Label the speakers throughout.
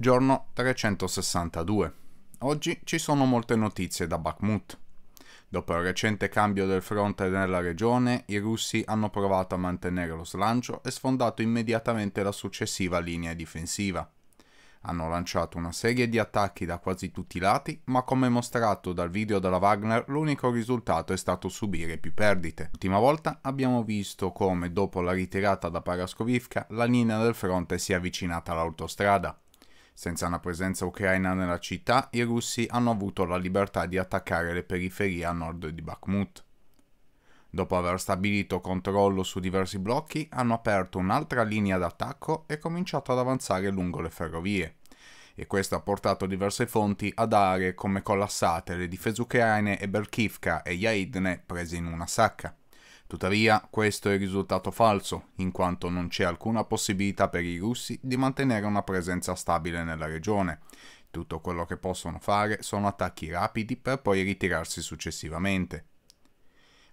Speaker 1: Giorno 362. Oggi ci sono molte notizie da Bakhmut. Dopo il recente cambio del fronte nella regione, i russi hanno provato a mantenere lo slancio e sfondato immediatamente la successiva linea difensiva. Hanno lanciato una serie di attacchi da quasi tutti i lati, ma come mostrato dal video della Wagner, l'unico risultato è stato subire più perdite. L'ultima volta abbiamo visto come, dopo la ritirata da Paraskovivka, la linea del fronte si è avvicinata all'autostrada. Senza una presenza ucraina nella città, i russi hanno avuto la libertà di attaccare le periferie a nord di Bakhmut. Dopo aver stabilito controllo su diversi blocchi, hanno aperto un'altra linea d'attacco e cominciato ad avanzare lungo le ferrovie. E questo ha portato diverse fonti a dare come collassate le difese ucraine e Berkivka e Yaidne prese in una sacca. Tuttavia, questo è risultato falso, in quanto non c'è alcuna possibilità per i russi di mantenere una presenza stabile nella regione. Tutto quello che possono fare sono attacchi rapidi per poi ritirarsi successivamente.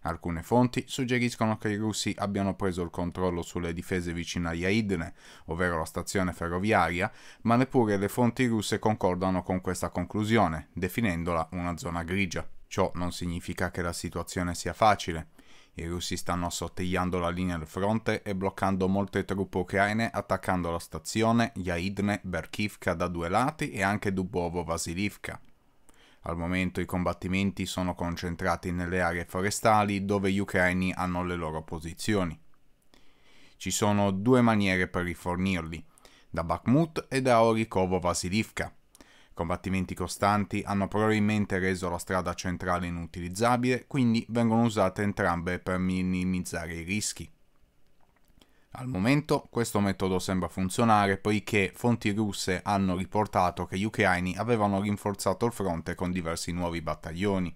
Speaker 1: Alcune fonti suggeriscono che i russi abbiano preso il controllo sulle difese vicino a Yaidne, ovvero la stazione ferroviaria, ma neppure le fonti russe concordano con questa conclusione, definendola una zona grigia. Ciò non significa che la situazione sia facile. I russi stanno assottigliando la linea del fronte e bloccando molte truppe ucraine attaccando la stazione Yaidne Berkivka da due lati e anche Dubovo-Vasilivka. Al momento i combattimenti sono concentrati nelle aree forestali dove gli ucraini hanno le loro posizioni. Ci sono due maniere per rifornirli, da Bakhmut e da Orikovo-Vasilivka. Combattimenti costanti hanno probabilmente reso la strada centrale inutilizzabile, quindi vengono usate entrambe per minimizzare i rischi. Al momento questo metodo sembra funzionare poiché fonti russe hanno riportato che gli ucraini avevano rinforzato il fronte con diversi nuovi battaglioni.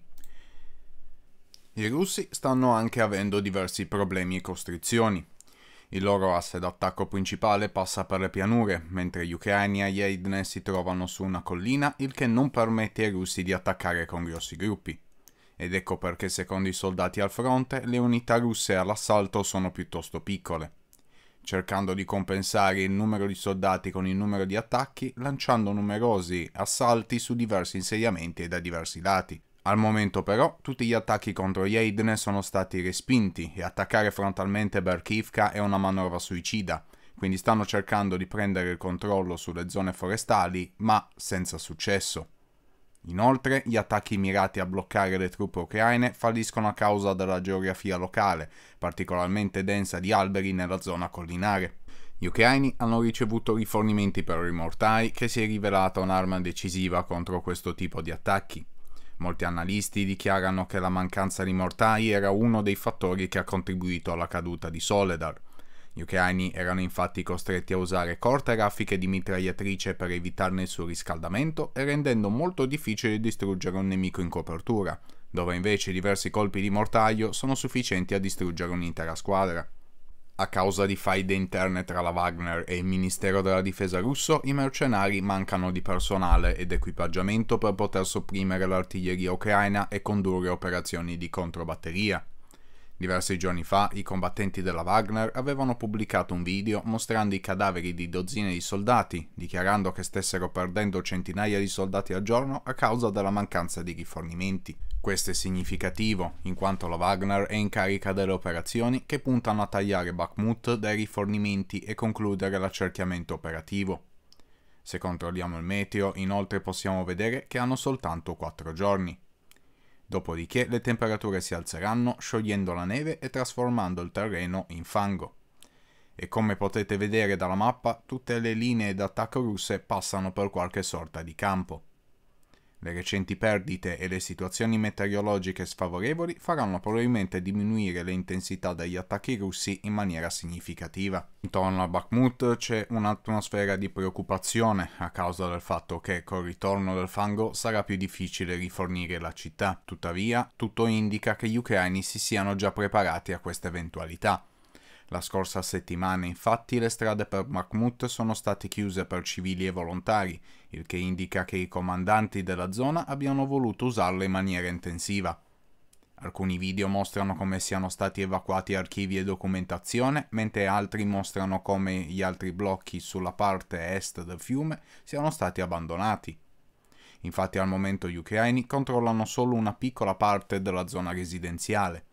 Speaker 1: I russi stanno anche avendo diversi problemi e costrizioni. Il loro asse d'attacco principale passa per le pianure, mentre gli ucraini a Yeidne si trovano su una collina, il che non permette ai russi di attaccare con grossi gruppi. Ed ecco perché secondo i soldati al fronte le unità russe all'assalto sono piuttosto piccole. Cercando di compensare il numero di soldati con il numero di attacchi, lanciando numerosi assalti su diversi insediamenti e da diversi lati. Al momento però tutti gli attacchi contro Yeidne sono stati respinti e attaccare frontalmente Berkivka è una manovra suicida, quindi stanno cercando di prendere il controllo sulle zone forestali, ma senza successo. Inoltre, gli attacchi mirati a bloccare le truppe ucraine falliscono a causa della geografia locale, particolarmente densa di alberi nella zona collinare. Gli ucraini hanno ricevuto rifornimenti per i mortai, che si è rivelata un'arma decisiva contro questo tipo di attacchi. Molti analisti dichiarano che la mancanza di mortai era uno dei fattori che ha contribuito alla caduta di Soledar. Gli ucraini erano infatti costretti a usare corte raffiche di mitragliatrice per evitarne il surriscaldamento e rendendo molto difficile distruggere un nemico in copertura, dove invece diversi colpi di mortaio sono sufficienti a distruggere un'intera squadra. A causa di faide interne tra la Wagner e il Ministero della Difesa russo, i mercenari mancano di personale ed equipaggiamento per poter sopprimere l'artiglieria ucraina e condurre operazioni di controbatteria. Diversi giorni fa i combattenti della Wagner avevano pubblicato un video mostrando i cadaveri di dozzine di soldati, dichiarando che stessero perdendo centinaia di soldati al giorno a causa della mancanza di rifornimenti. Questo è significativo, in quanto la Wagner è in carica delle operazioni che puntano a tagliare Bakhmut dai rifornimenti e concludere l'accerchiamento operativo. Se controlliamo il meteo, inoltre possiamo vedere che hanno soltanto 4 giorni. Dopodiché le temperature si alzeranno, sciogliendo la neve e trasformando il terreno in fango. E come potete vedere dalla mappa, tutte le linee d'attacco russe passano per qualche sorta di campo. Le recenti perdite e le situazioni meteorologiche sfavorevoli faranno probabilmente diminuire le intensità degli attacchi russi in maniera significativa. Intorno a Bakhmut c'è un'atmosfera di preoccupazione a causa del fatto che col ritorno del fango sarà più difficile rifornire la città. Tuttavia, tutto indica che gli ucraini si siano già preparati a questa eventualità. La scorsa settimana infatti le strade per Bakhmut sono state chiuse per civili e volontari, il che indica che i comandanti della zona abbiano voluto usarle in maniera intensiva. Alcuni video mostrano come siano stati evacuati archivi e documentazione, mentre altri mostrano come gli altri blocchi sulla parte est del fiume siano stati abbandonati. Infatti al momento gli ucraini controllano solo una piccola parte della zona residenziale.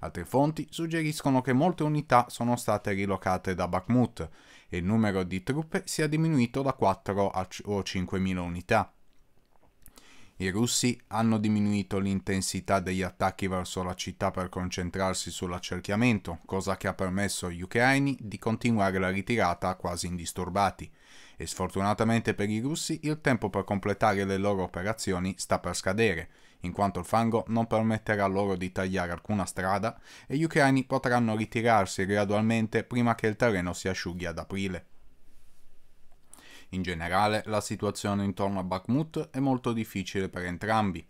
Speaker 1: Altre fonti suggeriscono che molte unità sono state rilocate da Bakhmut e il numero di truppe sia diminuito da 4 o 5 mila unità. I russi hanno diminuito l'intensità degli attacchi verso la città per concentrarsi sull'accerchiamento, cosa che ha permesso agli ucraini di continuare la ritirata quasi indisturbati. E sfortunatamente per i russi il tempo per completare le loro operazioni sta per scadere, in quanto il fango non permetterà loro di tagliare alcuna strada e gli ucraini potranno ritirarsi gradualmente prima che il terreno si asciughi ad aprile. In generale, la situazione intorno a Bakhmut è molto difficile per entrambi.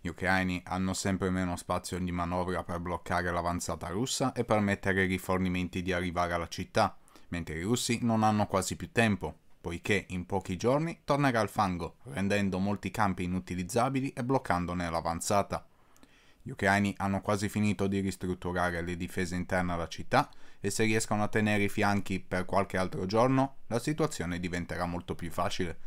Speaker 1: Gli ucraini hanno sempre meno spazio di manovra per bloccare l'avanzata russa e permettere ai rifornimenti di arrivare alla città, mentre i russi non hanno quasi più tempo, poiché in pochi giorni tornerà il fango, rendendo molti campi inutilizzabili e bloccandone l'avanzata. Gli ucraini hanno quasi finito di ristrutturare le difese interne alla città e se riescono a tenere i fianchi per qualche altro giorno, la situazione diventerà molto più facile.